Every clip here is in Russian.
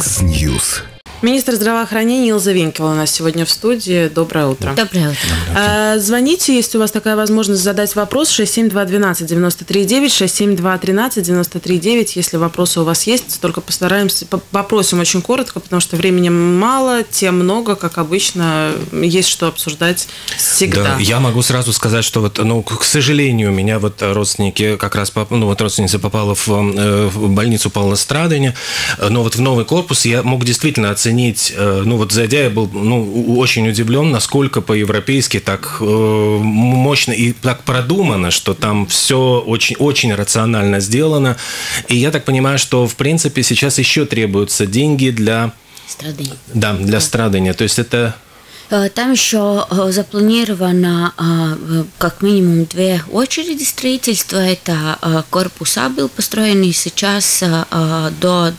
Яндекс News. Министр здравоохранения Илзе Винькеле у нас сегодня в студии. Доброе утро. Доброе утро. А, Звоните, если у вас такая возможность задать вопрос. 67212-93-9, 67213-93-9. Если вопросы у вас есть, только постараемся, по- попросим очень коротко, потому что времени мало, тем много, как обычно, есть что обсуждать всегда. Да, я могу сразу сказать, что вот, ну, к сожалению, у меня вот родственники как раз, ну, вот родственница попала в, э, в больницу Павла Страдыня, но вот в новый корпус я мог действительно оценить, э, ну, вот зайдя, я был, ну, очень удивлен, насколько по-европейски так э, мощно и так продумано, что там все очень, очень рационально сделано. И я так понимаю, что, в принципе, сейчас еще требуются деньги для, Страдания. да, для страдания. То есть это Э, Там еще запланировано э, как минимум две очереди строительства. Это э, корпус А был построен, и сейчас до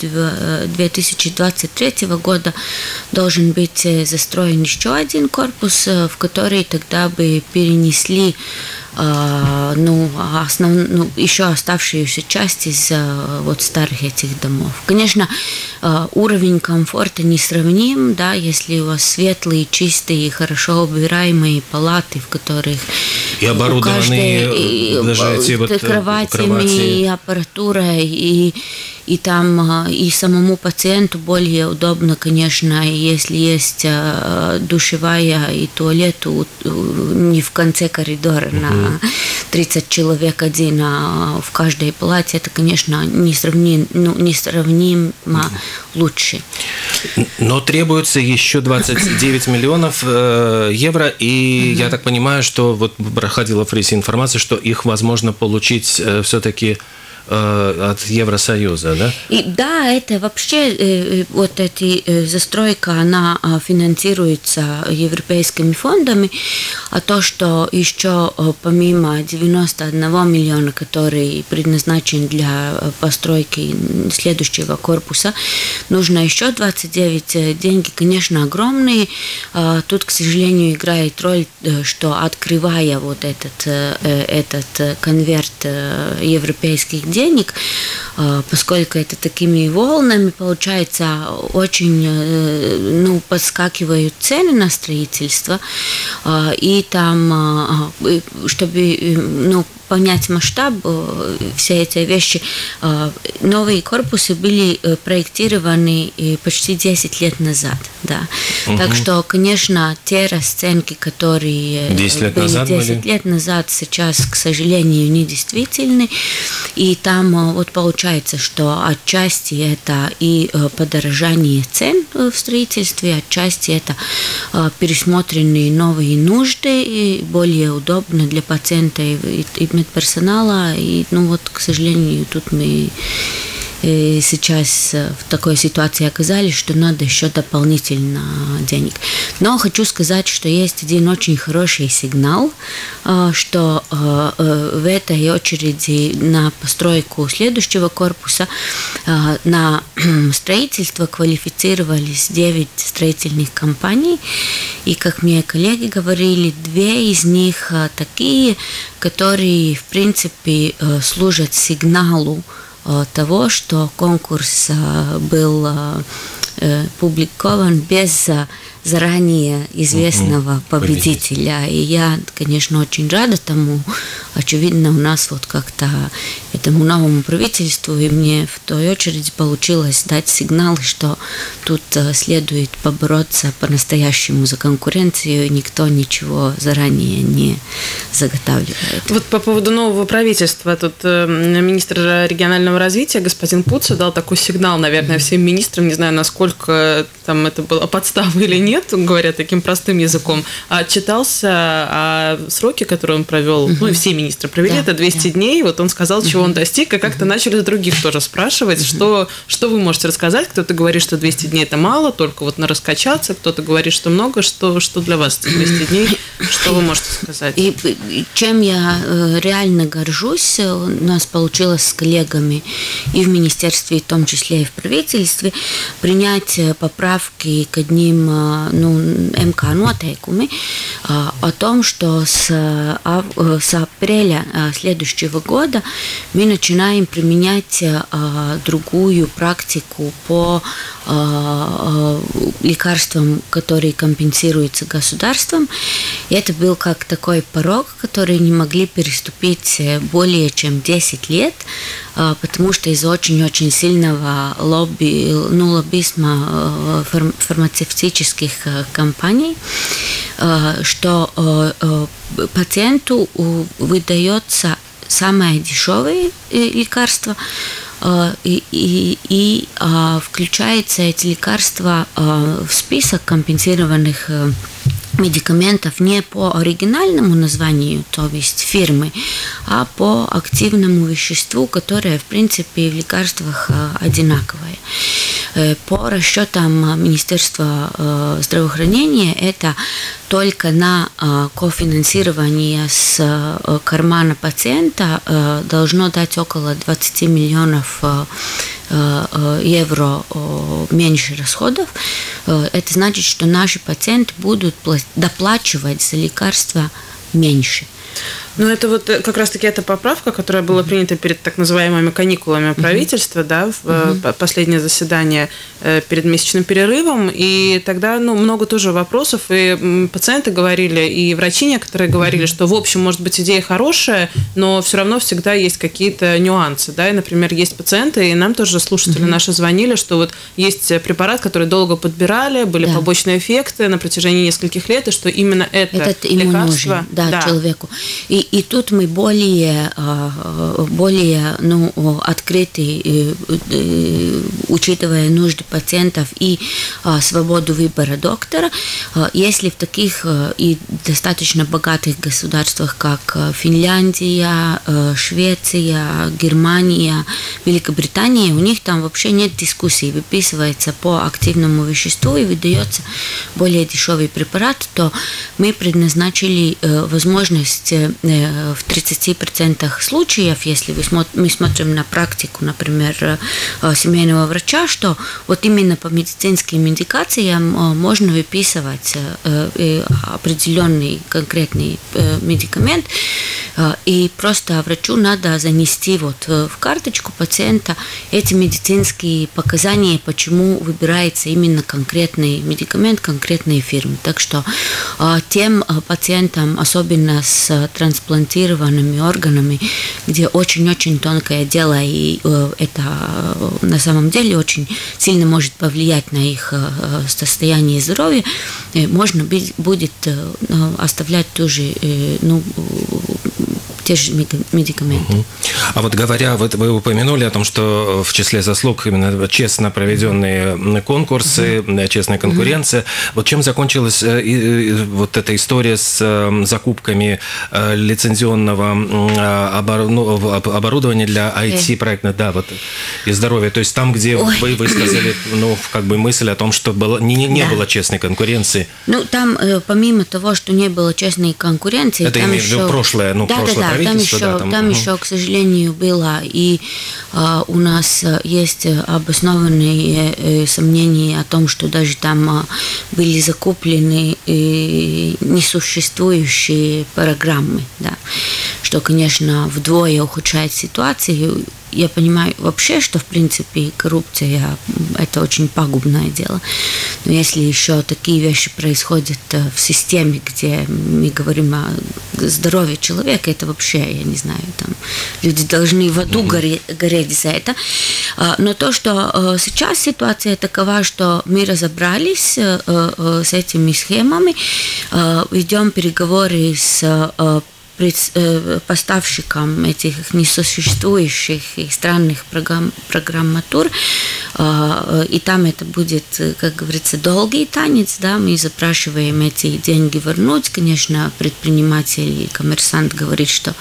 2023 года должен быть э, застроен еще один корпус, э, в который тогда бы перенесли э, ну, основ, ну, еще оставшуюся часть из э, вот старых этих домов. Конечно, э, уровень комфорта не сравним, да, если у вас светлые, чистые, хорошо убираемые палаты, в которых И оборудованные, каждой, и, даже э, эти вот, э, кроватями, кровати. и аппаратурой, и, и там а, и самому пациенту более удобно, конечно, если есть а, душевая и туалет у- не в конце коридора на 30 человек один, а в каждой палате, это, конечно, несравним, ну, несравнимо лучше. Но требуется еще 29 миллионов э, евро, и я так понимаю, что вот проходила в прессе информация, что их возможно получить все-таки от Евросоюза, да? И да, это вообще э, вот эти э, застройка, она а, финансируется европейскими фондами, а то, что еще э, помимо 91 миллиона, который предназначен для э, постройки следующего корпуса, нужно еще 29 э, деньги, конечно, огромные. А, Тут, к сожалению, играет роль, э, что открывая вот этот, э, э, этот э, конверт э, европейских денег, э, поскольку это такими волнами, получается, очень э, ну, подскакивают цены на строительство, э, и там, чтобы ну, понять масштаб, все эти вещи, новые корпусы были проектированы почти 10 лет назад, да. Так что, конечно, те расценки, которые э, 10 лет были назад 10 были? лет назад, сейчас, к сожалению, недействительны. И там э, вот получается, что отчасти это и э, подорожание цен э, в строительстве, отчасти это э, пересмотренные новые нужды, и более удобно для пациента и медперсонала. И, ну вот, к сожалению, тут мы э, сейчас э, в такой ситуации оказались, что надо еще дополнительно денег. Но хочу сказать, что есть один очень хороший сигнал, э, что э, в этой очереди на постройку следующего корпуса на строительство квалифицировались 9 строительных компаний. И, как мне коллеги говорили, две из них такие, которые, в принципе, служат сигналу того, что конкурс э, был э, э, публикован без э, заранее известного победителя. И я, конечно, очень рада тому. Очевидно, у нас вот как-то этому новому правительству и мне в той очереди получилось дать сигнал, что тут э, следует побороться по-настоящему за конкуренцию, и никто ничего заранее не заготавливает. Вот по поводу нового правительства, тут э, министр регионального развития господин Пуца дал такой сигнал, наверное, всем министрам, не знаю, насколько там это было подстава или нет, говоря таким простым языком, а отчитался о сроке, который он провел, ну и все министры провели, Да, это 200 да. дней, вот он сказал, чего он достиг, и как-то начали с других тоже спрашивать, что, что вы можете рассказать, кто-то говорит, что 200 дней это мало, только вот на раскачаться, кто-то говорит, что много, что, что для вас эти 200 дней, что вы можете сказать? И и чем я э, реально горжусь, э, у нас получилось с коллегами и в министерстве, в том числе и в правительстве, принять э, поправки к одним ну, МК noteikumi о том, что с, с апреля следующего года мы начинаем применять другую практику по лекарствам, которые компенсируются государством. И это был как такой порог, который не могли переступить более чем 10 лет, потому что из-за очень-очень сильного лобби, ну, лоббизма фармацевтических компаний, что пациенту выдается самое дешевое лекарство, и, и, и включается эти лекарства в список компенсированных медикаментов не по оригинальному названию, то есть фирмы, а по активному веществу, которое, в принципе, в лекарствах одинаковое. По расчетам Министерства здравоохранения это только на кофинансирование с кармана пациента должно дать около 20 миллионов евро меньше расходов. Это значит, что наши пациенты будут доплачивать за лекарства меньше. Ну, это вот э, как раз-таки эта поправка, которая была принята перед так называемыми каникулами правительства, да, в угу. последнее заседание э, перед месячным перерывом. И тогда, ну, много тоже вопросов. И пациенты говорили, и врачи некоторые говорили, что, в общем, может быть, идея хорошая, но все равно всегда есть какие-то нюансы, да. И, например, есть пациенты, и нам тоже слушатели наши звонили, что вот есть препарат, который долго подбирали, были да. побочные эффекты на протяжении нескольких лет, и что именно это Этот лекарство... Нужен, да, да, человеку. И и тут мы более, а, более ну, открыты, учитывая нужды пациентов и а, свободу выбора доктора. А, если в таких и достаточно богатых государствах, как Финляндия, Швеция, Германия, Великобритания, у них там вообще нет дискуссий. Выписывается по активному веществу и выдается более дешевый препарат, то мы предназначили возможность в 30% случаев, если мы смотрим на практику, например, э, семейного врача, что вот именно по медицинским индикациям э, можно выписывать э, определенный конкретный медикамент, и просто врачу надо занести вот в карточку пациента эти медицинские показания, почему выбирается именно конкретный медикамент, конкретной фирмы. Так что тем пациентам, особенно с трансплантацией, трансплантированными органами, где очень-очень тонкое дело, и э, это э, на самом деле очень сильно может повлиять на их э, состояние здоровья, можно будет оставлять тоже ну, те же медикаменты. Угу. А вот говоря, вот вы упомянули о том, что в числе заслуг именно честно проведенные конкурсы, угу. честная конкуренция. Угу. Вот чем закончилась вот эта история с закупками лицензионного ну, оборудования для IT-проекта, да, вот и здоровья. То есть там, где Ой. вы высказали, ну, как бы мысль о том, что было, не, не да. было честной конкуренции. Ну, там, э, помимо того, что не было честной конкуренции, это там виду прошлое, ну, да, прошлое да, да, там еще, да, там, там угу. еще, к сожалению, было, и а, у нас есть обоснованные э, сомнения о том, что даже там а, были закуплены э, несуществующие программы, да, что, конечно, вдвое ухудшает ситуацию я понимаю вообще, что в принципе коррупция это очень пагубное дело. Но если еще такие вещи происходят э, в системе, где мы говорим о здоровье человека, это вообще, я не знаю, там люди должны в аду гореть, гореть за это. А, но то, что э, сейчас ситуация такова, что мы разобрались э, с этими схемами, ведем переговоры с поставщикам этих несуществующих и странных программ, программатур. А, и там это будет, как говорится, долгий танец. Да? Мы запрашиваем эти деньги вернуть. Конечно, предприниматель и коммерсант говорит, что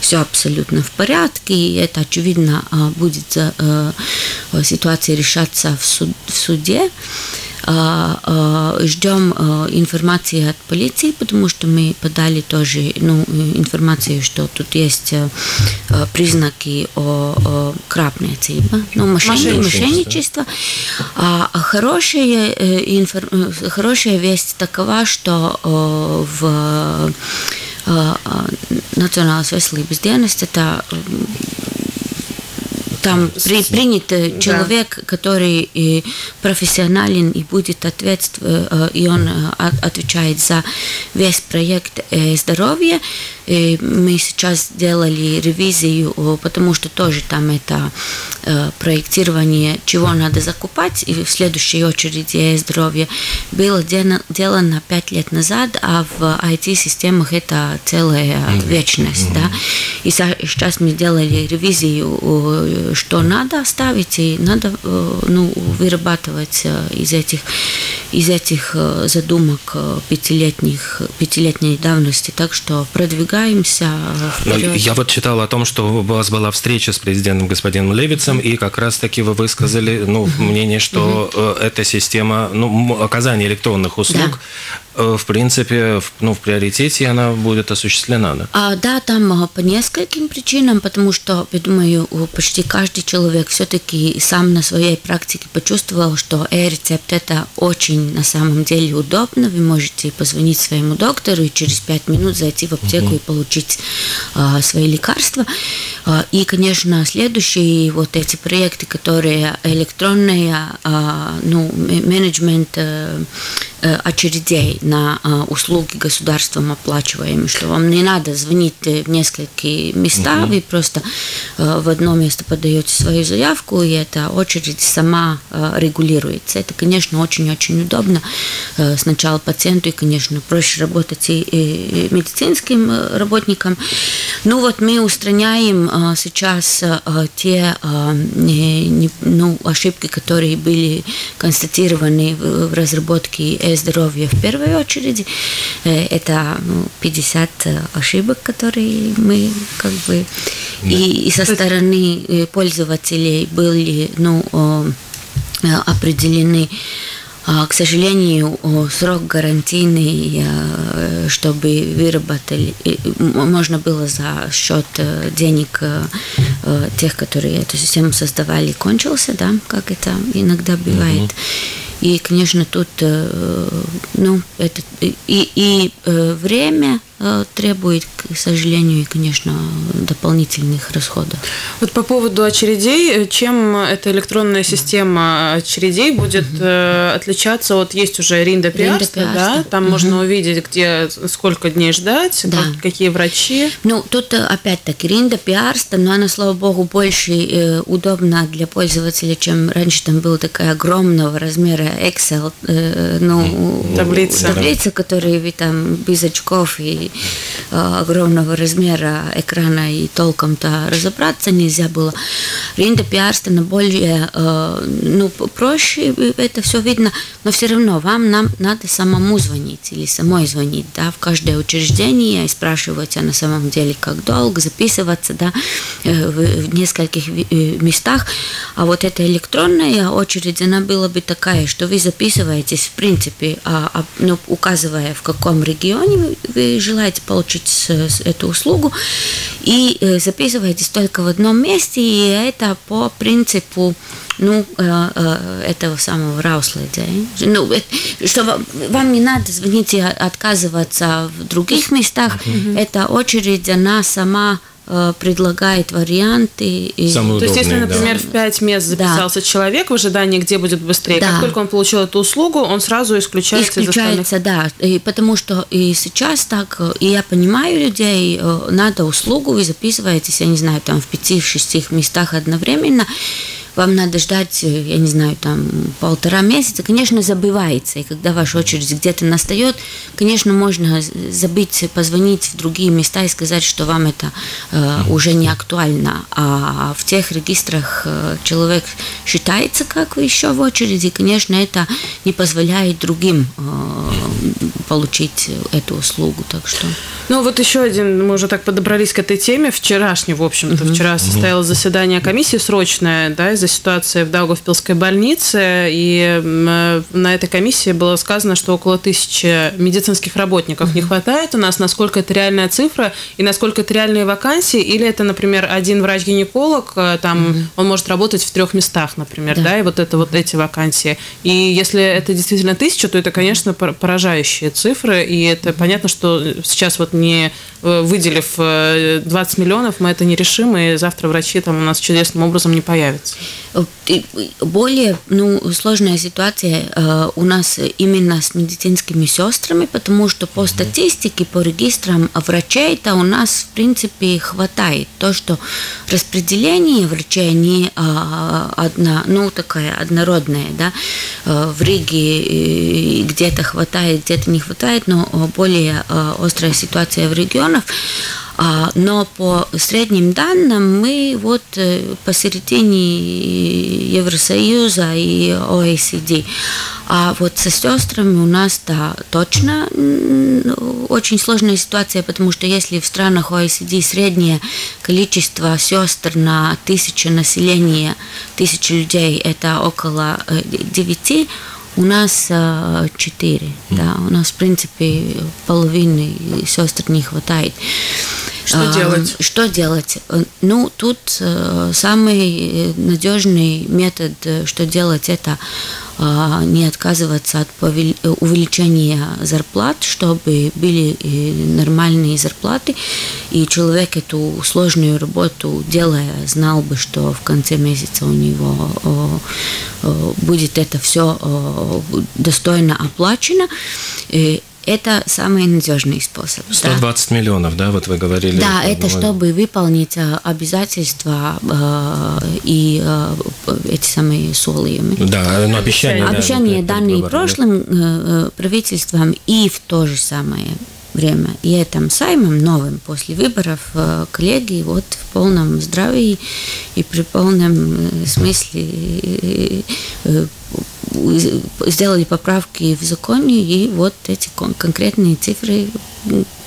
все абсолютно в порядке. И это, очевидно, а, будет э, ситуация решаться в суде. Ждем информации от полиции, потому что мы подали тоже ну, информацию, что тут есть признаки о, о крапництва, ну, мошенничество. мошенничество. А хорошая, инфор... хорошая весть такова, что в Nacionālās veselības dienas это там при, принят человек, да. который и профессионален и будет ответствовать, и он отвечает за весь проект здоровья. И мы сейчас делали ревизию, потому что тоже там это проектирование, чего надо закупать, и в следующей очереди здоровье было сделано пять лет назад, а в IT-системах это целая вечность. Mm-hmm. Да? И сейчас мы делали ревизию, что надо оставить, и надо ну, вырабатывать из этих, из этих задумок пятилетних, пятилетней давности. Так что продвигаем продвигаемся вперед. Ну, я вот читал о том, что у вас была встреча с президентом господином Левицем, и как раз-таки вы высказали ну, мнение, что эта система, ну, оказание электронных услуг да Э, в принципе, в, ну, в приоритете она будет осуществлена, да? А, да, там по нескольким причинам, потому что, я думаю, почти каждый человек все-таки сам на своей практике почувствовал, что e-рецепт это очень на самом деле удобно. Вы можете позвонить своему доктору и через пять минут зайти в аптеку угу. и получить а, свои лекарства. А, и, конечно, следующие вот эти проекты, которые электронные, а, ну, менеджмент а, очередей на услуги государством оплачиваемые, что вам не надо звонить в несколько местах, угу. вы просто в одно место подаете свою заявку, и эта очередь сама регулируется. Это, конечно, очень-очень удобно. Сначала пациенту, и, конечно, проще работать и медицинским работникам. Ну вот мы устраняем сейчас те ну, ошибки, которые были констатированы в разработке здоровья в первой очереди. Это ну, 50 ошибок, которые мы как бы и, и со стороны пользователей были ну, определены к сожалению, срок гарантийный, чтобы выработали, можно было за счет денег тех, которые эту систему создавали, кончился, да, как это иногда бывает. Mm-hmm. И, конечно, тут э, ну, это, и, и э, время требует, к сожалению, и, конечно, дополнительных расходов. Вот по поводу очередей, чем эта электронная система очередей будет uh отличаться от есть уже Ринда Пиарста, да? Там uh можно увидеть, где сколько дней ждать, да. какие врачи. Ну, тут опять-таки Ринда Пиарста, но она, слава богу, больше удобна для пользователя, чем раньше там была такая огромного размера Excel, э, ну, таблица, таблица, которые вы там без очков и э, огромного размера экрана и толком-то разобраться нельзя было. Ринда Пиарстена более, э, ну, проще, это все видно, но все равно вам нам надо самому звонить или самой звонить, да, в каждое учреждение и спрашивать, а на самом деле как долго, записываться, да, в, в нескольких местах. А вот эта электронная очередь, она была бы такая, что вы записываетесь, в принципе, а, а, ну, указывая, в каком регионе вы желаете получить эту услугу, и э, записываетесь только в одном месте, и это по принципу ну, э, э, этого самого рауследа. Ну, что вам не надо звонить и отказываться в других местах, mm-hmm. эта очередь, она сама предлагает варианты. И... Самые То есть, если, например, да. в пять мест записался да. человек в ожидании, где будет быстрее, да. как только он получил эту услугу, он сразу исключается Исключается, из да. И потому что и сейчас так, и я понимаю людей, э, надо услугу, вы записываетесь, я не знаю, там в пяти-шести местах одновременно, вам надо ждать, э, я не знаю, там полтора месяца, конечно, забывается. И когда ваша очередь где-то настает, конечно, можно забыть позвонить в другие места и сказать, что вам это э, уже не актуально. А в тех регистрах э, человек считается как еще в очереди, конечно, это не позволяет другим э, получить эту услугу. Так что. Ну вот еще один, мы уже так подобрались к этой теме. Вчерашний, в общем-то, угу. вчера состоялось заседание комиссии срочное, да, из-за ситуации в Даугавпилской больнице, и на этой комиссии было сказано, что около тысячи медицинских работников угу. не хватает у нас, насколько это реальная цифра и насколько это реальные вакансии, или это, например, один врач-гинеколог, э, там угу. он может работать в трех местах, например, да. да, и вот это вот эти вакансии. И если это действительно тысяча, то это, конечно, поражающие цифры, и это понятно, что сейчас вот не э, выделив 20 э, миллионов, мы это не решим, и завтра врачи там у нас чудесным образом не появятся. Более ну, сложная ситуация э, у нас именно с медицинскими сестрами, потому что по статистике, по регистрам врачей-то у нас, в принципе, хватает. То, что распределение врачей не одна, ну, такая однородная, да, в Риге где-то хватает, где-то не хватает, но более острая ситуация в регионах. Но по средним данным мы вот э, посередине Евросоюза и OECD. А вот со сестрами у нас да, точно очень сложная ситуация, потому что если в странах OECD среднее количество сестр на тысячу населения, тысячу людей, это около 9, э, у нас э, четыре, mm. да, у нас в принципе половины сестр не хватает. Что а, делать? Что делать? Ну, тут э, самый надежный метод, что делать, это а, не отказываться от увеличения зарплат, чтобы были нормальные зарплаты, и человек эту сложную работу делая, знал бы, что в конце месяца у него будет это все достойно оплачено. Это самый надежный способ. 120 да. миллионов, да, вот вы говорили. Да, это чтобы выполнить э, обязательства э, и э, эти самые солиями. Да, но обещания. Обещания, да, данные прошлым э, правительством и в то же самое время. И этим Саймом новым после выборов э, коллеги вот в полном здравии и при полном э, смысле э, сделали поправки в законе, и вот эти конкретные цифры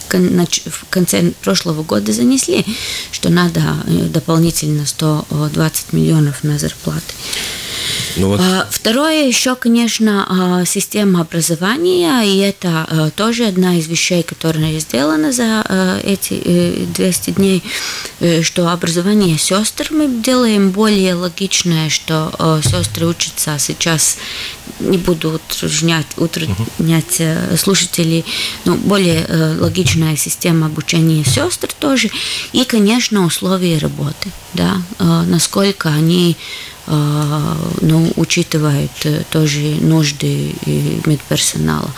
в конце прошлого года занесли, что надо дополнительно 120 миллионов на зарплаты. Ну, вот. А, второе еще, конечно, а, система образования, и это а, тоже одна из вещей, которая сделана за эти 200 э, дней, э, что образование сестр мы делаем более логичное, что сестры учатся сейчас, не буду утруднять, утруднять угу. слушателей, но более логичная система обучения сестр тоже, и, конечно, условия работы, да, насколько они ну, учитывает э, тоже нужды медперсонала.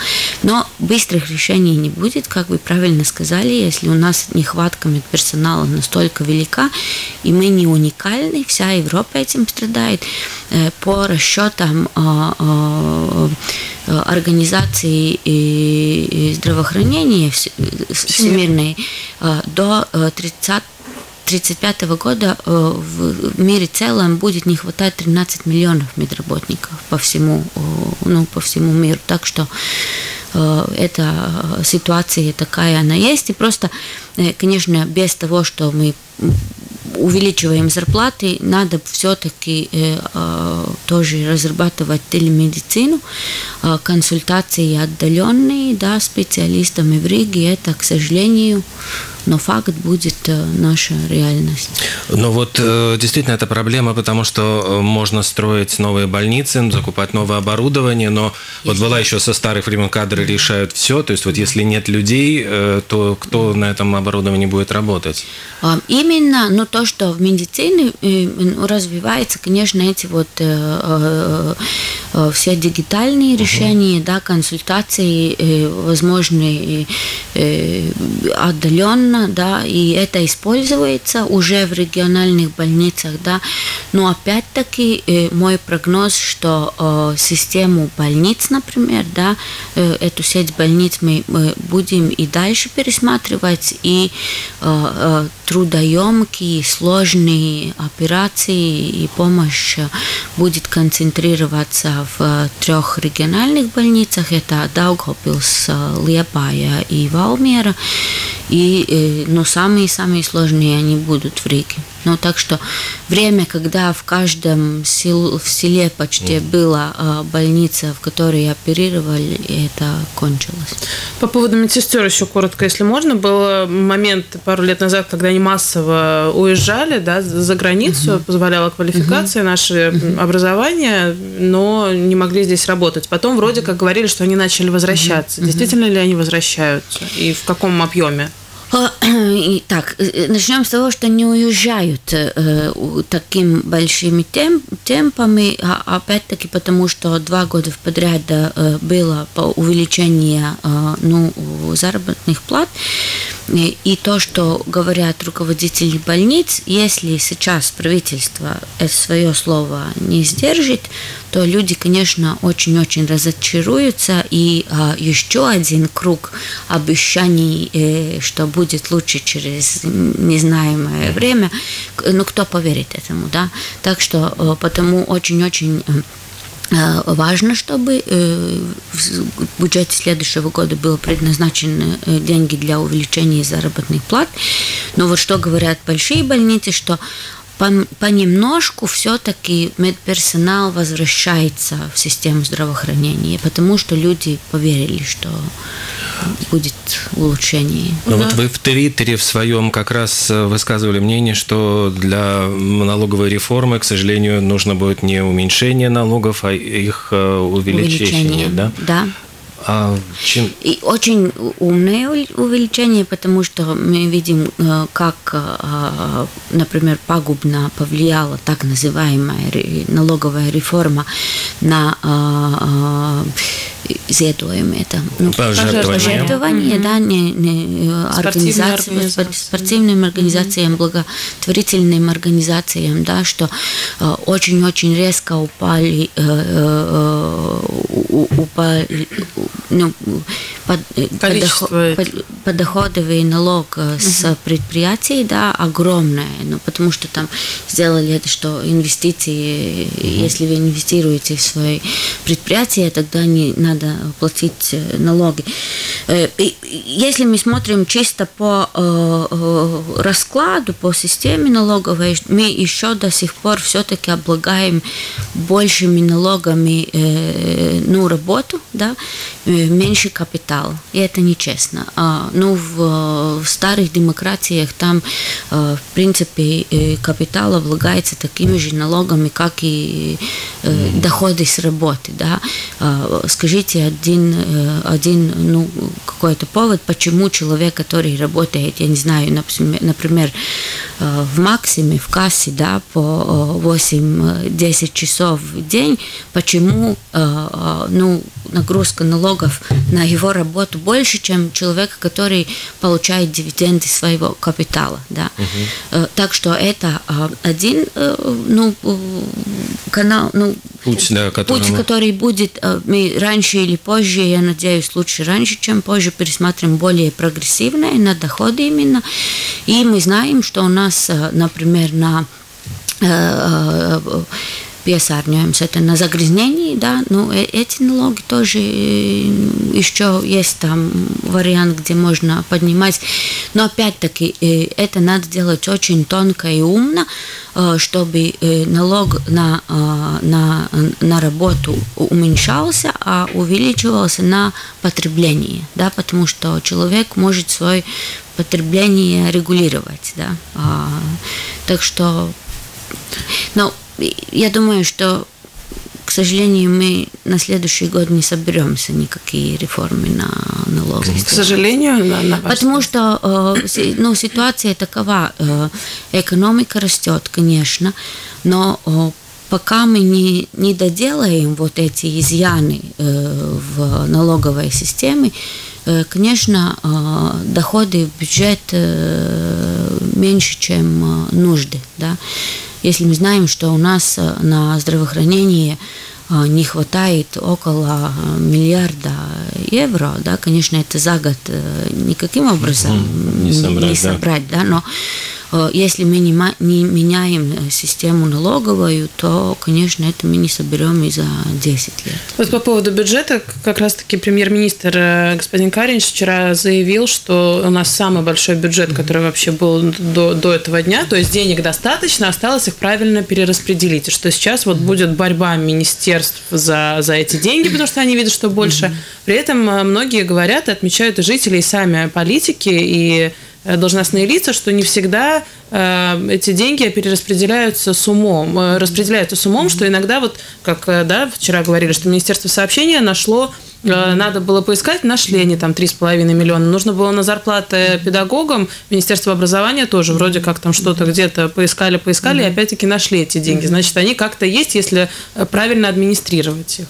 Но быстрых решений не будет, как вы правильно сказали, если у нас нехватка медперсонала настолько велика, и мы не уникальны, вся Европа этим страдает. Э, по расчетам а, а, организации здравоохранения всемирной до 30 1935 года э, в мире целом будет не хватать 13 миллионов медработников по всему, э, ну, по всему миру. Так что э, эта ситуация такая она есть. И просто, конечно, без того, что мы увеличиваем зарплаты, надо все-таки тоже разрабатывать телемедицину, консультации отдаленные, да, специалистами в Риге. Это, к сожалению, но факт будет э, наша реальность. Но вот э, действительно это проблема, потому что э, можно строить новые больницы, закупать новое оборудование, но Есть. вот была еще со старых времен кадры решают все, то есть вот если нет людей, то кто на этом оборудовании будет работать? А, именно, но то, что в медицине развивается, конечно, эти вот все дигитальные решения, угу. да, консультации возможные отдаленно регионально, да, и это используется уже в региональных больницах, да, но опять-таки э, мой прогноз, что э, систему больниц, например, да, э, эту сеть больниц мы будем и дальше пересматривать, и трудоемкие, сложные операции и помощь будет концентрироваться в трех региональных больницах. Это Даугавпилс, Лепая и Валмера. И ну, самые-самые сложные они будут в Риге. Ну, так что время, когда в каждом сел, в селе почти mm. была э, больница, в которой оперировали, это кончилось. По поводу медсестер еще коротко, если можно. Был момент пару лет назад, когда они массово уезжали да, за границу, mm-hmm. позволяла квалификация, mm-hmm. наше mm-hmm. образование, но не могли здесь работать. Потом вроде как говорили, что они начали возвращаться. Mm-hmm. Действительно ли они возвращаются? И в каком объеме? Так, начнем с того, что не уезжают э, такими большими темп, темпами, а, опять-таки потому, что два года подряд э, было увеличение э, ну, заработных плат. И то, что говорят руководители больниц, если сейчас правительство свое слово не сдержит, то люди, конечно, очень-очень разочаруются. И а, еще один круг обещаний, э, что будет лучше через незнаемое время, ну кто поверит этому, да? Так что э, потому очень-очень э, Э, важно, чтобы в бюджете следующего года было предназначены деньги для увеличения заработных плат. Но вот что говорят большие больницы, что понемножку все-таки медперсонал возвращается в систему здравоохранения, потому что люди поверили, что будет улучшение. Ну да. вот вы в Твиттере в своем как раз э, высказывали мнение, что для налоговой реформы, к сожалению, нужно будет не уменьшение налогов, а их э, увеличение, увеличение да? Да. А чем... И очень умное увеличение, потому что мы видим, э, как, э, например, пагубно повлияла так называемая налоговая реформа на э, ziedojumi, это пожертвования, пожертвования mm-hmm. да, не, не, организации, спортивным организациям, благотворительным организациям, да, что очень-очень резко упали, упали ну, под, подоход, под, подоходовый налог угу. с предприятий, да, огромное, ну, потому что там сделали это, что инвестиции, угу. если вы инвестируете в свои предприятия, тогда не надо платить э, налоги. Э, если мы смотрим чисто по раскладу, по системе налоговой, мы еще до сих пор все-таки облагаем большими налогами ну, работу, да, меньше капитал. И это нечестно. А, ну, в, в старых демократиях там, э, в принципе, э, капитал облагается такими же налогами, как и э, доходы с работы. Да? А, скажите один, один ну, какой-то повод, почему человек, который работает, я не знаю, например, в максиме, в кассе, да, по 8-10 часов в день, почему ну, нагрузка налогов на его работу больше, чем человек, который получает дивиденды своего капитала. Да? Угу. Так что это а, один э, ну, канал, ну, путь, да, который... путь, который будет мы раньше или позже, я надеюсь, лучше раньше, чем позже, пересмотрим более прогрессивное на доходы именно. И мы знаем, что у нас, например, на piesārņojums, это на загрязнении, да, ну, эти налоги тоже еще есть там вариант, где можно поднимать, но опять-таки это надо делать очень тонко и умно, чтобы налог на, на, на работу уменьшался, а увеличивался на потребление, да, потому что человек может свое потребление регулировать, да, так что, ну, я думаю, что, к сожалению, мы на следующий год не соберемся никакие реформы на налоги. К сожалению, на, на Потому что э, ну, ситуация такова. Э, экономика растет, конечно, но э, пока мы не, не доделаем вот эти изъяны в налоговой системе, конечно, доходы в бюджет меньше, чем нужды. Да? Если мы знаем, что у нас э, на здравоохранение э, не хватает около э, миллиарда евро, да, конечно, это за год никаким образом не собрать, не собрать да. да, но если мы не, не меняем систему налоговую, то, конечно, это мы не соберем и за 10 лет. Вот по поводу бюджета, как раз-таки премьер-министр господин Каринч вчера заявил, что у нас самый большой бюджет, который вообще был до, до этого дня, то есть денег достаточно, осталось их правильно перераспределить, что сейчас вот будет борьба министерств за, за эти деньги, потому что они видят, что больше. При этом э, многие говорят и отмечают и жители, и сами политики, и э, должностные лица, что не всегда э, эти деньги перераспределяются с умом, э, распределяются с умом, что иногда вот, как э, да, вчера говорили, что Министерство сообщения нашло Э, надо было поискать, нашли они там 3,5 миллиона. Нужно было на зарплаты педагогам. Министерство образования тоже вроде как там что-то где-то поискали, поискали, и опять-таки нашли эти деньги. Значит, они как-то есть, если э, правильно администрировать их.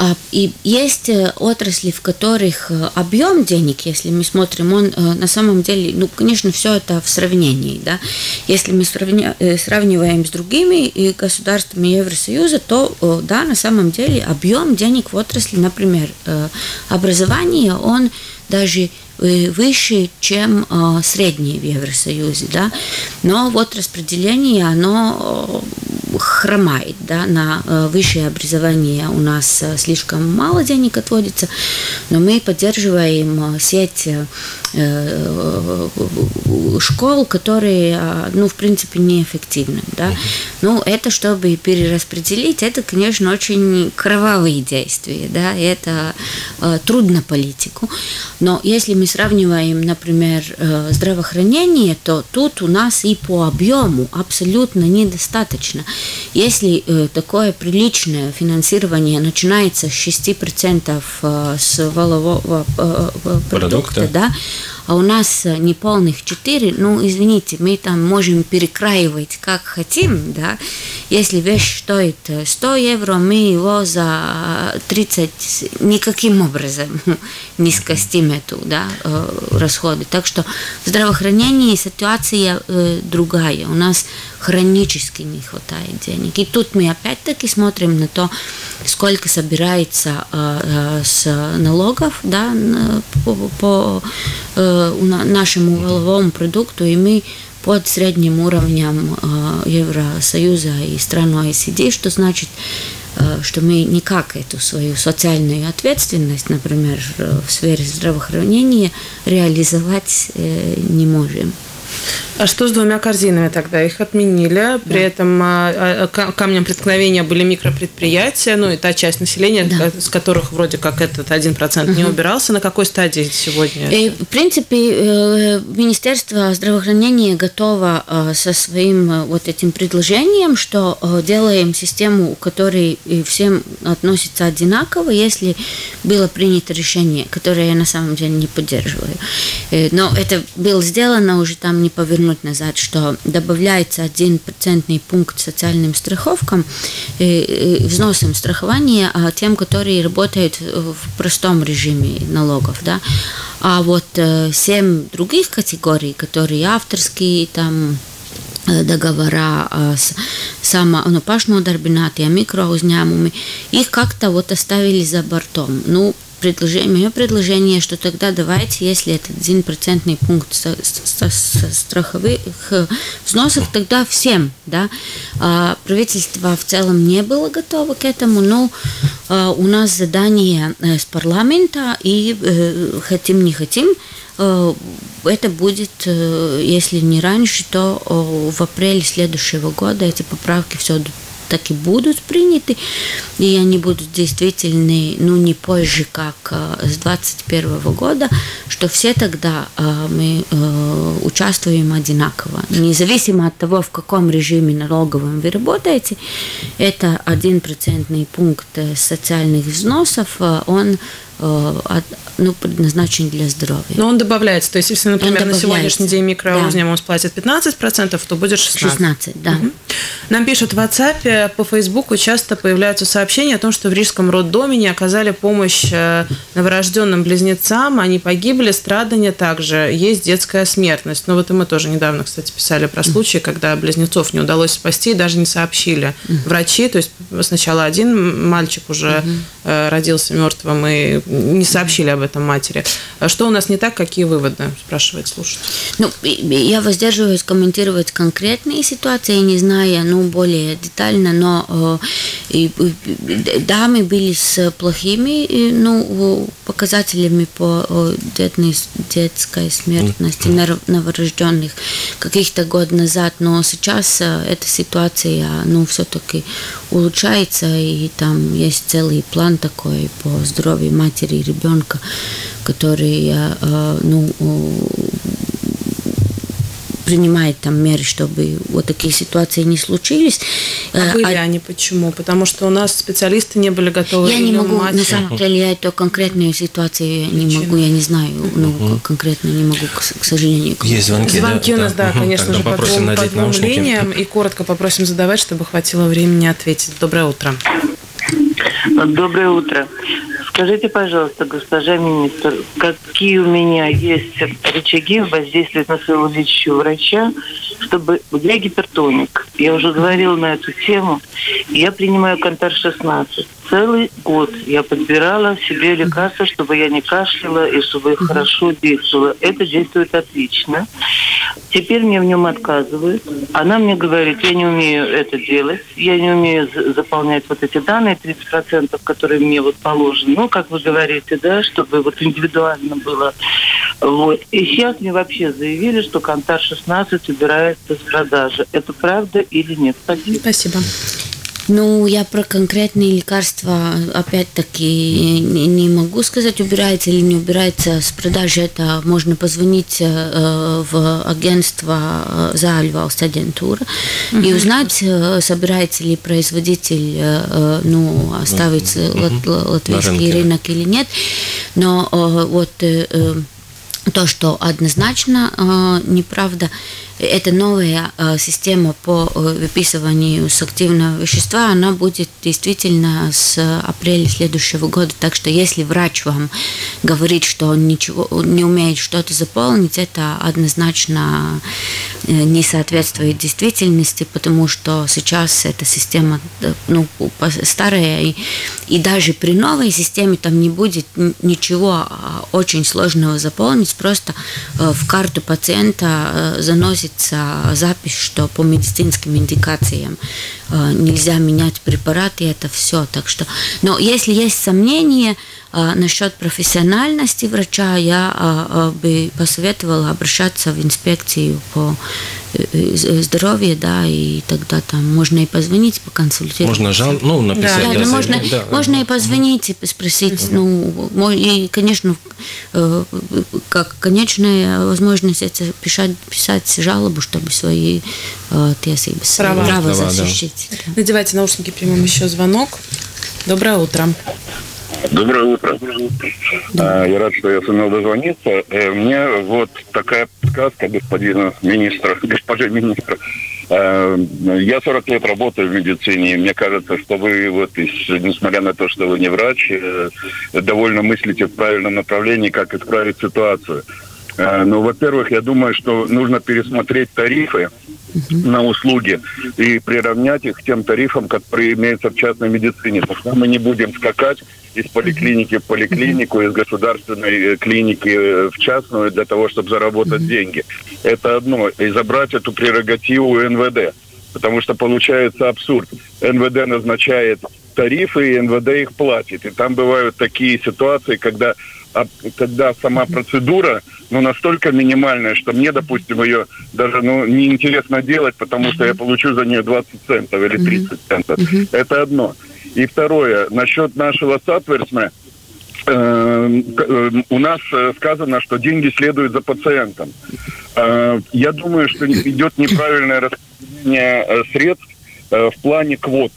А, и есть э, отрасли, в которых э, объем денег, если мы смотрим, он э, на самом деле, ну, конечно, все это в сравнении, да. Если мы сравниваем с другими государствами Евросоюза, то, да, на самом деле объем денег в отрасли, например, образование, он даже выше, чем средние в Евросоюзе, да. Но вот распределение, оно хромает, да, на э, высшее образование у нас э, слишком мало денег отводится, но мы поддерживаем э, сеть школ, которые, ну, в принципе, неэффективны, да. Ну, это чтобы перераспределить, это, конечно, очень кровавые действия, да, это трудно политику, но если мы сравниваем, например, здравоохранение, то тут у нас и по объему абсолютно недостаточно. Если э, такое приличное финансирование начинается с 6% э, с волового э, продукта, продукта. да, а у нас неполных 4, ну, извините, мы там можем перекраивать как хотим, да, если вещь стоит 100 евро, мы его за 30 никаким образом не скостим эту, да, расходы. Так что в здравоохранении ситуация другая. У нас хронически не хватает денег. И тут мы опять-таки смотрим на то, сколько собирается э, с налогов да, по, по э, нашему воловому продукту, и мы под средним уровнем э, Евросоюза и стран ОСД, что значит, э, что мы никак эту свою социальную ответственность, например, в сфере здравоохранения реализовать э, не можем. А что с двумя корзинами тогда? Их отменили, при да. этом а, а, камнем преткновения были микропредприятия, ну и та часть населения, да. с которых вроде как этот 1% угу. не убирался. На какой стадии сегодня? И, в принципе, э, Министерство здравоохранения готово э, со своим э, вот этим предложением, что делаем систему, у которой всем относится одинаково, если было принято решение, которое я на самом деле не поддерживаю. Но это было сделано уже там не повернуть вернуть назад, что добавляется один процентный пункт социальным страховкам, взносом страхования а тем, которые работают в простом режиме налогов. Да? А вот семь других категорий, которые авторские, там, договора с само, ну, пашнодarbinātie микроузņēmumi, их как-то вот оставили за бортом. Ну, предложение, мое предложение, что тогда давайте, если этот один процентный пункт со, со, со страховых взносов, тогда всем, да, а, правительство в целом не было готово к этому, но а, у нас задание э, с парламента, и э, хотим не хотим, э, это будет, если не раньше, то в апреле следующего года эти поправки все так и будут приняты, и они будут действительны, ну, не позже, как э, с 2021 года, что все тогда э, мы э, участвуем одинаково. Независимо от того, в каком режиме налоговом вы работаете, это один процентный пункт социальных взносов, он ну, предназначен для здоровья. Но он добавляется. То есть, если, например, на сегодняшний день микроузням да. он платит 15%, то будет 16%. 16, да. Угу. Нам пишут в WhatsApp, по Фейсбуку часто появляются сообщения о том, что в Рижском роддоме не оказали помощь э, новорожденным близнецам, они погибли, страдания также, есть детская смертность. Но вот и мы тоже недавно, кстати, писали про случаи, когда близнецов не удалось спасти и даже не сообщили врачи. То есть сначала один мальчик уже родился мертвым и не сообщили об этом матери. Что у нас не так, какие выводы, спрашивает слушатель. Ну, я воздерживаюсь комментировать конкретные ситуации, не зная, ну, более детально, но и, да, мы были с плохими, ну, показателями по детной, детской смертности новорожденных каких-то год назад, но сейчас эта ситуация, ну, все-таки улучшается, и там есть целый план такой по здоровью матери и ребенка, который, ну, принимает там меры, чтобы вот такие ситуации не случились. А были а... они почему? Потому что у нас специалисты не были готовы. Я не могу, матери. на самом деле, я эту конкретную ситуацию я не могу, я не знаю, ну, угу. конкретно не могу, к, к сожалению. Есть звонки, Звонки да, у нас, да, да конечно же, по двум, по двум линиям, и коротко попросим задавать, чтобы хватило времени ответить. Доброе утро. Доброе утро. Скажите, пожалуйста, госпожа министр, какие у меня есть рычаги воздействовать на своего лечащего врача, чтобы... Я гипертоник. Я уже говорила на эту тему. Я принимаю Кантар-16 целый год я подбирала себе лекарства, чтобы я не кашляла и чтобы хорошо действовало. Это действует отлично. Теперь мне в нем отказывают. Она мне говорит, я не умею это делать, я не умею заполнять вот эти данные, 30%, которые мне вот положены. Ну, как вы говорите, да, чтобы вот индивидуально было. Вот. И сейчас мне вообще заявили, что Кантар 16 убирается с продажи. Это правда или нет? Спасибо. Спасибо. Ну, я про конкретные лекарства, опять-таки, не, не могу сказать, убирается или не убирается с продажи. Это можно позвонить э, в агентство Заальвалс агентура угу. и узнать, э, собирается ли производитель э, ну, оставить угу. латвийский рынок или нет. Но вот то, что однозначно неправда, эта новая э, система по э, выписыванию с активного вещества, она будет действительно с апреля следующего года. Так что если врач вам говорит, что он ничего не умеет что-то заполнить, это однозначно э, не соответствует действительности, потому что сейчас эта система ну, старая, и, и даже при новой системе там не будет ничего а, очень сложного заполнить, просто в карту пациента заносит вносится запись, что по медицинским индикациям э, нельзя менять препараты, это все. Так что, но если есть сомнения э, насчет профессиональности врача, я э, бы посоветовала обращаться в инспекцию по здоровья, да, и тогда там можно и позвонить, поконсультировать. Можно жал, ну, написать. Да, да, можно, да. можно и позвонить, и спросить, угу. ну, и, конечно, как конечная возможность это писать, писать жалобу, чтобы свои э, tiesības, права, права защитить. Да. Надевайте наушники, примем еще звонок. Доброе утро. Доброе утро. А, я рад, что я сумел дозвониться. Э, мне вот такая подсказка господина министра, госпожи министра. Э, я 40 лет работаю в медицине, и мне кажется, что вы, вот, несмотря на то, что вы не врач, э, довольно мыслите в правильном направлении, как исправить ситуацию. Ну, во-первых, я думаю, что нужно пересмотреть тарифы на услуги и приравнять их к тем тарифам, которые имеются в частной медицине. Пока мы не будем скакать из поликлиники в поликлинику, из государственной э, клиники э, в частную для того, чтобы заработать деньги. Это одно. И забрать эту прерогативу у НВД. Потому что получается абсурд. НВД назначает тарифы, и НВД их платит. И там бывают такие ситуации, когда когда сама процедура, ну, настолько минимальная, что мне, допустим, ее даже, ну, неинтересно делать, потому что я получу за нее 20 центов или 30 центов. Это одно. И второе, насчет нашего Satversme, э, э, у нас э, сказано, что деньги следуют за пациентом. Я думаю, что идет неправильное распределение средств в плане квот.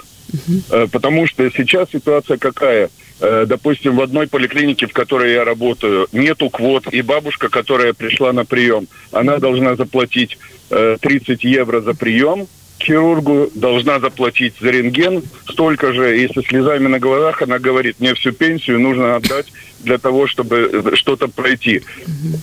Потому что сейчас ситуация какая? Допустим, в одной поликлинике, в которой я работаю, нету квот, и бабушка, которая пришла на прием, она должна заплатить 30 евро за прием, хирургу должна заплатить за рентген столько же, и со слезами на глазах она говорит, мне всю пенсию нужно отдать для того, чтобы что-то пройти.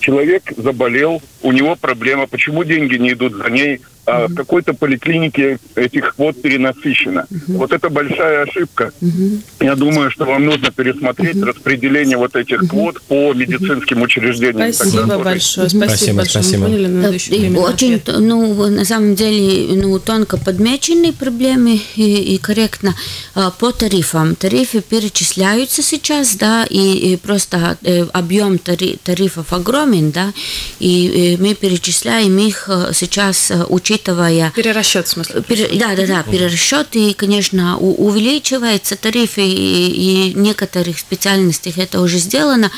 Человек заболел, у него проблема, почему деньги не идут за ней, а в какой-то поликлинике этих квот перенасыщено. Угу. Вот это большая ошибка. Угу. Я думаю, что вам нужно пересмотреть угу. распределение вот этих угу. квот по медицинским учреждениям. Спасибо Тогда большое. Спасибо, спасибо большое. Спасибо. Мы поняли, Очень, ну, на самом деле, ну, тонко подмеченные проблемы и, и корректно а, по тарифам. Тарифы перечисляются сейчас, да, и, и просто э, объем тарифов огромен, да, и, и мы перечисляем их э, сейчас, э, учитывая... Перерасчет, в смысле? Пере, да, да, да, перерасчет, и, конечно, у, увеличивается тарифы, и, и некоторых специальностях это уже сделано,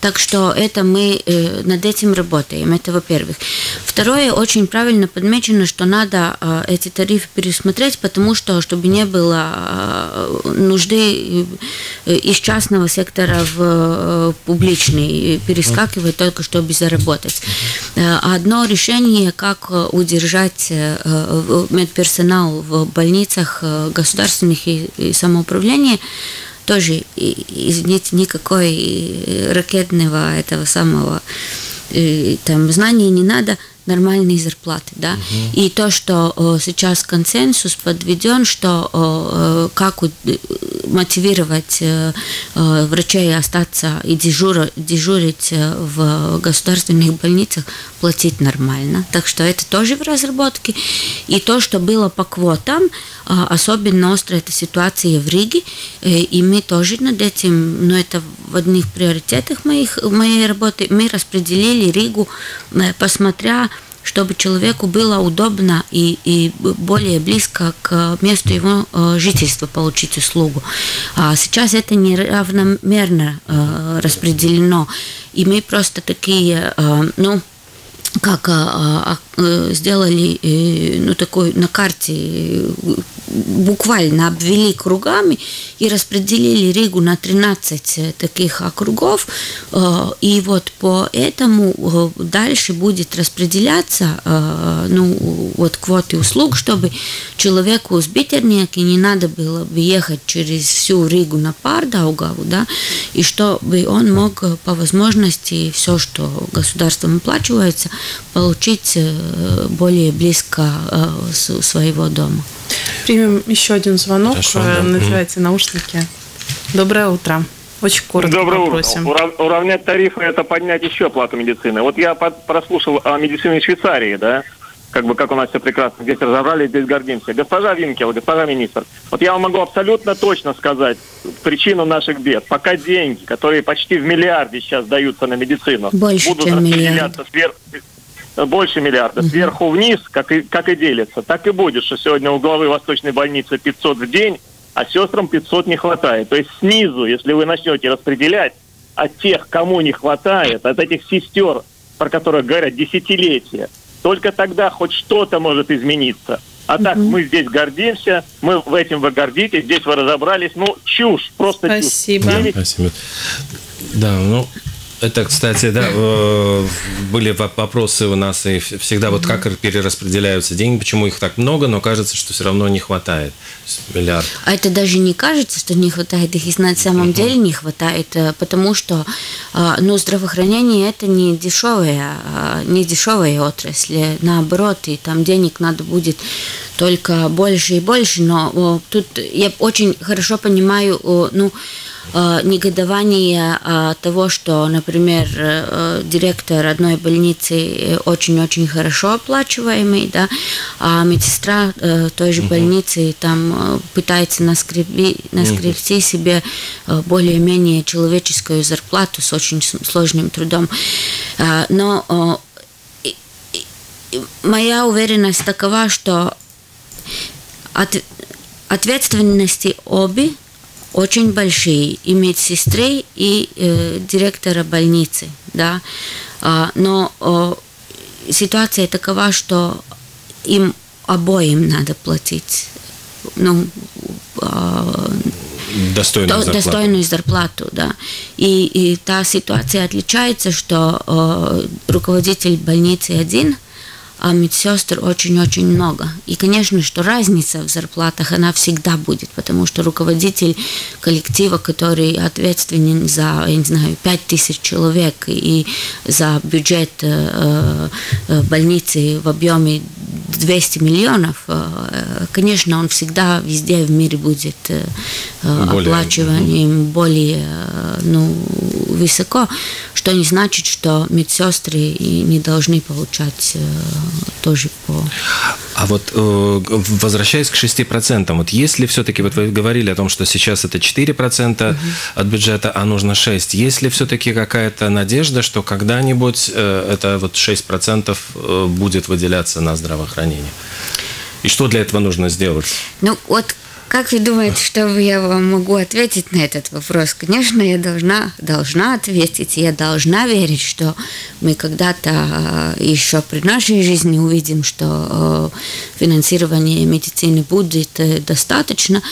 так что это мы э, над этим работаем, это во-первых. Второе, очень правильно подмечено, что надо э, эти тарифы пересмотреть, потому что, чтобы не было э, нужды э, из частного сектора в э, публичный перескакивать только чтобы заработать. Э, одно решение, как удержать медперсонал в больницах государственных и самоуправления, тоже, извините, никакой ракетного этого самого там знаний не надо, нормальные зарплаты, да. Угу. И то, что э, сейчас консенсус подведен, что э, как мотивировать э, врачей остаться и дежура, дежурить в государственных больницах, платить нормально. Так что это тоже в разработке. И то, что было по квотам, особенно острая эта ситуация в Риге, и мы тоже над этим, но это в одних приоритетах моих, моей работы, мы распределили Ригу, посмотря чтобы человеку было удобно и, и более близко к месту его э, жительства получить услугу. А сейчас это неравномерно э, распределено, и мы просто такие, э, ну, как а, сделали ну, такой на карте буквально обвели кругами и распределили Ригу на 13 таких округов. И вот по этому дальше будет распределяться ну, вот квоты услуг, чтобы человеку с Битерники не надо было бы ехать через всю Ригу на Пардаугаву, да, и чтобы он мог по возможности все, что государством оплачивается, получить э, более близко э, своего дома. Примем еще один звонок. Хорошо, да. Надевайте наушники. Доброе утро. Очень коротко Доброе попросим. утро. Уравнять тарифы – это поднять еще плату медицины. Вот я прослушал о медицине Швейцарии, да, как бы как у нас все прекрасно здесь разобрали, здесь гордимся. Госпожа Винкел, госпожа министр, вот я вам могу абсолютно точно сказать причину наших бед. Пока деньги, которые почти в миллиарде сейчас даются на медицину, Больше, будут распределяться сверх, больше миллиарда, угу. сверху вниз, как и, как и делится, так и будет, что сегодня у главы Восточной больницы 500 в день, а сестрам 500 не хватает. То есть снизу, если вы начнете распределять от тех, кому не хватает, от этих сестер, про которых говорят десятилетия, только тогда хоть что-то может измениться. А угу. так мы здесь гордимся, мы в этим вы гордитесь, здесь вы разобрались. Ну, чушь, просто Спасибо. чушь. Спасибо. Да, ну, это, кстати, да, э, были вопросы у нас и всегда вот как перераспределяются деньги, почему их так много, но кажется, что все равно не хватает. Миллиард. А это даже не кажется, что не хватает, их на самом деле не хватает, э, потому что, э, ну, здравоохранение это не дешевая, не дешевая отрасль, наоборот, и там денег надо будет только больше и больше, но тут я очень хорошо понимаю, ну, Э, негодование э, того, что, например, э, директор одной больницы очень-очень хорошо оплачиваемый, да, а медсестра той же больницы там пытается наскреби, наскребти себе более-менее человеческую зарплату с очень сложным трудом. Но моя уверенность такова, что от, ответственности обе очень большие, и медсестры, и э, директора больницы, да, а, но э, ситуация такова, что им обоим надо платить, ну, э, достойную, зарплату. достойную зарплату, да. И, и та ситуация отличается, что э, руководитель больницы один, а медсестр очень-очень много. И, конечно, что разница в зарплатах, она всегда будет, потому что руководитель коллектива, который ответственен за, я не знаю, 5 тысяч человек и за бюджет э, э, больницы в объеме 200 миллионов, э, конечно, он всегда везде в мире будет более, оплачиванием более ну, высоко, что не значит, что медсестры не должны получать тоже по... А вот возвращаясь к 6%, вот если все-таки, вот вы говорили о том, что сейчас это 4% угу. от бюджета, а нужно 6%, есть ли все-таки какая-то надежда, что когда-нибудь это вот 6% будет выделяться на здравоохранение? И что для этого нужно сделать? Ну, вот как вы думаете, что я вам могу ответить на этот вопрос? Конечно, я должна, должна ответить. Я должна верить, что мы когда-то э, еще при нашей жизни увидим, что э, финансирование медицины будет э, достаточно.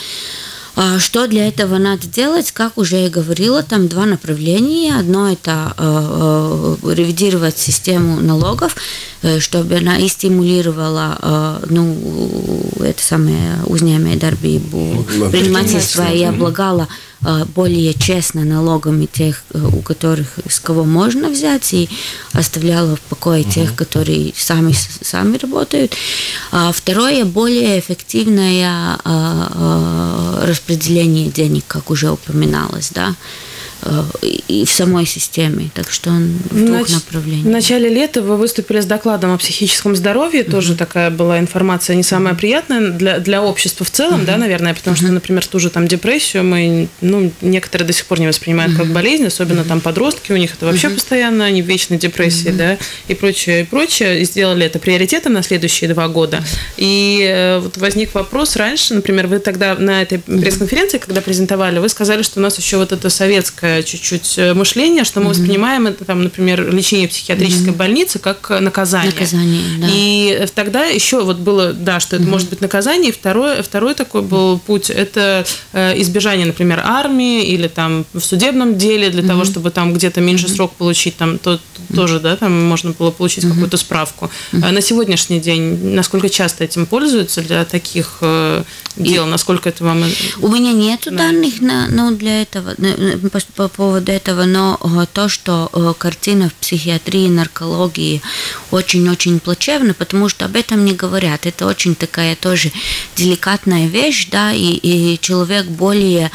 А что для этого надо делать? Как уже я говорила, там два направления. Одно это э, э, ревидировать систему налогов, э, чтобы она и стимулировала ну, это самое uzņēmēju darbību, предпринимательство и облагала более честно налогами тех, у которых с кого можно взять, и оставляла в покое угу. тех, которые сами, сами работают. А второе, более эффективное распределение денег, как уже упоминалось, да. Э, и в самой системе. Так что он в двух направлениях. В начале лета вы выступили с докладом о психическом здоровье. Mm-hmm. Тоже такая была информация не самая приятная для, для общества в целом, mm-hmm. да, наверное, потому mm-hmm. что, например, ту же там депрессию мы, ну, некоторые до сих пор не воспринимают mm-hmm. как болезнь, особенно mm-hmm. там подростки, у них это вообще mm-hmm. постоянно, они в вечной депрессии, mm-hmm. да, и прочее, и прочее. И сделали это приоритетом на следующие два года. И э, вот возник вопрос раньше, например, вы тогда на этой пресс-конференции, когда презентовали, вы сказали, что у нас еще вот это советское чуть-чуть э, мышление, что мы mm-hmm. воспринимаем это, там, например, лечение психиатрической mm-hmm. больницы как наказание. Наказание, да. И тогда еще вот было, да, что это mm-hmm. может быть наказание. И второй, второй такой был путь, это э, избежание, например, армии или там в судебном деле для mm-hmm. того, чтобы там где-то меньше mm-hmm. срок получить, там то, mm-hmm. тоже, да, там можно было получить mm-hmm. какую-то справку. Mm-hmm. На сегодняшний день насколько часто этим пользуются для таких дел, насколько это вам... У меня нету да. данных на, ну, для этого, по, по поводу этого, но э, то, что э, картина в психиатрии, наркологии очень-очень плачевна, потому что об этом не говорят. Это очень такая тоже деликатная вещь, да, и, и человек более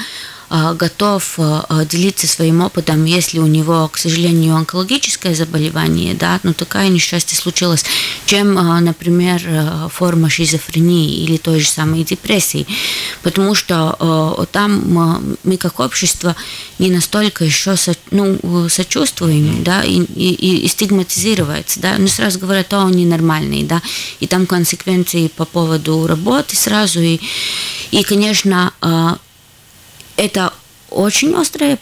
готов а, а, делиться своим опытом, если у него, к сожалению, онкологическое заболевание, да, ну такая несчастье случилось, чем, например, форма шизофрении или той же самой депрессии. Потому что там мы как общество не настолько еще со, ну, сочувствуем, да, и, и, и стигматизируется, да, ну сразу говорят, о, он ненормальный, да, и там консеквенции по поводу работы сразу, и, и конечно, это очень острая,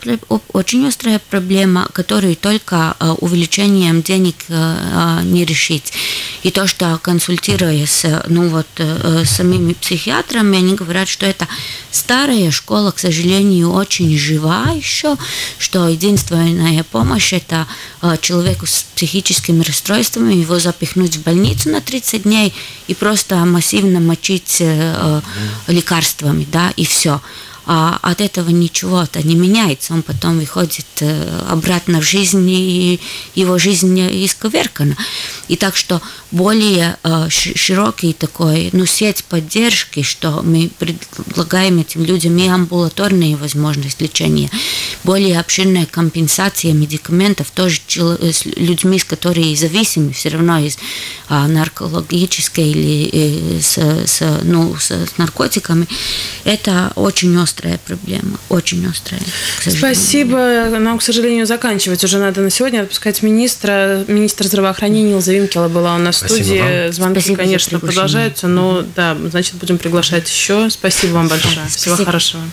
очень острая проблема, которую только э, увеличением денег э, э, не решить. И то, что консультируясь ну вот, с самими психиатрами, они говорят, что это старая школа, к сожалению, очень жива еще, что единственная помощь – это человеку с психическими расстройствами, его запихнуть в больницу на 30 дней и просто массивно мочить лекарствами, да, и все а от этого ничего-то не меняется. Он потом выходит э, обратно в жизнь, и его жизнь исковеркана. И так что более э, широкий такой, ну, сеть поддержки, что мы предлагаем этим людям и амбулаторные возможности лечения, более обширная компенсация медикаментов тоже э, с людьми, с которыми зависимы все равно из а, наркологической или с, с, ну, с, наркотиками, это очень острый острая проблема, очень острая. Спасибо. Нам, к сожалению, заканчивать уже надо на сегодня. Отпускать министра. Министр здравоохранения Илза Винкела была у нас в студии. Вам. Звонки, Спасибо конечно, продолжаются, но да, значит, будем приглашать еще. Спасибо вам большое. Спасибо. Всего хорошего.